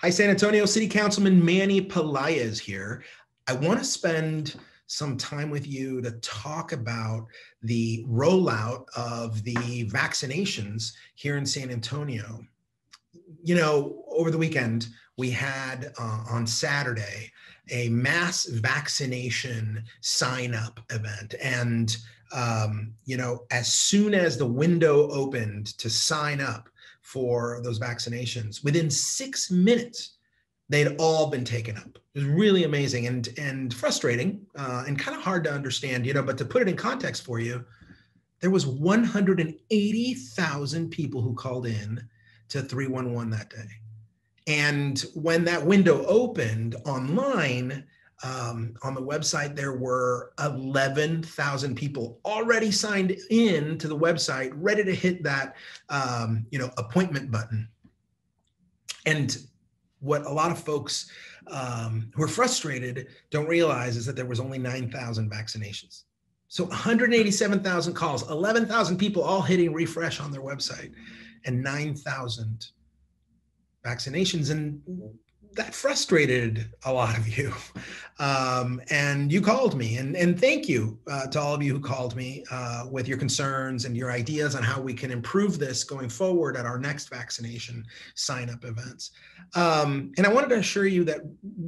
Hi, San Antonio City Councilman Manny Pelaez here. I want to spend some time with you to talk about the rollout of the vaccinations here in San Antonio. You know, over the weekend, we had uh, on Saturday a mass vaccination sign up event. And, um, you know, as soon as the window opened to sign up, for those vaccinations. Within six minutes, they'd all been taken up. It was really amazing and and frustrating uh, and kind of hard to understand, you know. But to put it in context for you, there was 180,000 people who called in to 311 that day. And when that window opened online, um, on the website, there were 11,000 people already signed in to the website, ready to hit that, um, you know, appointment button. And what a lot of folks um, who are frustrated don't realize is that there was only 9,000 vaccinations. So 187,000 calls, 11,000 people all hitting refresh on their website, and 9,000 vaccinations. And that frustrated a lot of you. Um, and you called me, and, and thank you uh, to all of you who called me uh, with your concerns and your ideas on how we can improve this going forward at our next vaccination sign up events. Um, and I wanted to assure you that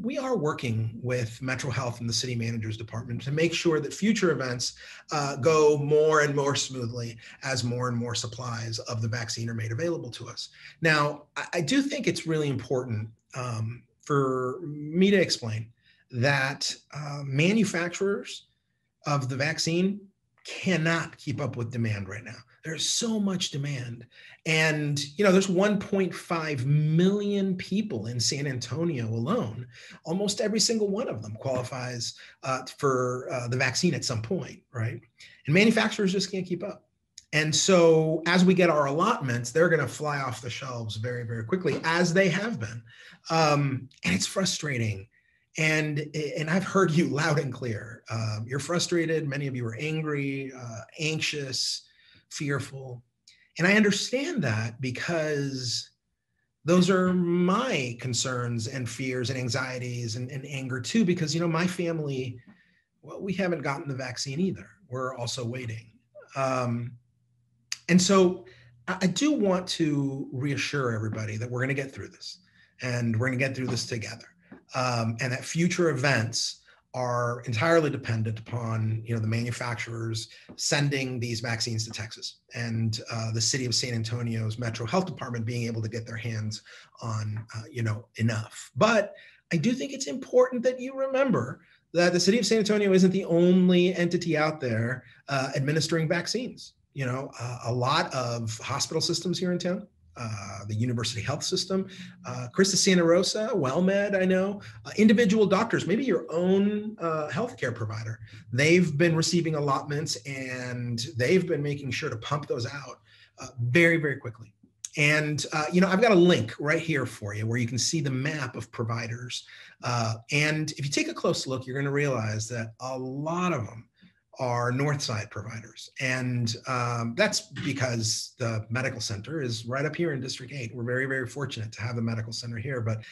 we are working with Metro Health and the City Managers Department to make sure that future events uh, go more and more smoothly as more and more supplies of the vaccine are made available to us. Now, I, I do think it's really important um, for me to explain that uh, manufacturers of the vaccine cannot keep up with demand right now. There's so much demand. And, you know, there's 1.5 million people in San Antonio alone. Almost every single one of them qualifies uh, for uh, the vaccine at some point, right? And manufacturers just can't keep up. And so as we get our allotments, they're going to fly off the shelves very, very quickly, as they have been. Um, and it's frustrating. And, and I've heard you loud and clear. Um, you're frustrated. Many of you are angry, uh, anxious, fearful. And I understand that because those are my concerns and fears and anxieties and, and anger too, because, you know, my family, well, we haven't gotten the vaccine either. We're also waiting. Um, and so I do want to reassure everybody that we're going to get through this and we're going to get through this together. Um, and that future events are entirely dependent upon you know the manufacturers sending these vaccines to Texas and uh, the city of San Antonio's Metro Health Department being able to get their hands on uh, you know enough. But I do think it's important that you remember that the city of San Antonio isn't the only entity out there uh, administering vaccines you know, uh, a lot of hospital systems here in town. Uh, the university health system, uh, Christus Santa Rosa, WellMed, I know, uh, individual doctors, maybe your own uh, healthcare provider. They've been receiving allotments and they've been making sure to pump those out uh, very, very quickly. And, uh, you know, I've got a link right here for you where you can see the map of providers. Uh, and if you take a close look, you're going to realize that a lot of them are north side providers. And um, that's because the medical center is right up here in District 8. We're very, very fortunate to have the medical center here. But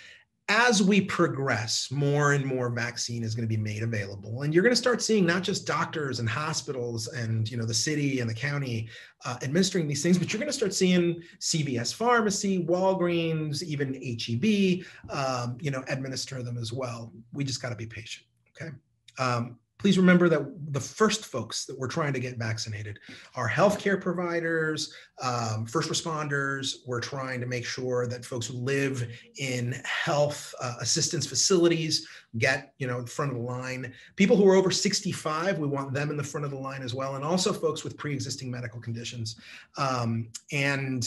as we progress, more and more vaccine is going to be made available. And you're going to start seeing not just doctors and hospitals and you know the city and the county uh, administering these things, but you're going to start seeing CVS Pharmacy, Walgreens, even HEB, um, you know, administer them as well. We just got to be patient. Okay. Um, please remember that the first folks that we're trying to get vaccinated are healthcare providers, um, first responders. We're trying to make sure that folks who live in health uh, assistance facilities get, you know, in front of the line. People who are over 65, we want them in the front of the line as well, and also folks with pre-existing medical conditions. Um, and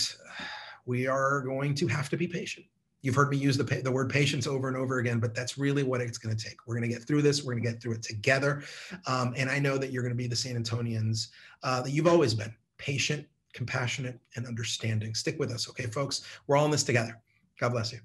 we are going to have to be patient. You've heard me use the, the word patience over and over again, but that's really what it's going to take. We're going to get through this. We're going to get through it together. Um, and I know that you're going to be the San Antonians uh, that you've always been patient, compassionate, and understanding. Stick with us, okay, folks? We're all in this together. God bless you.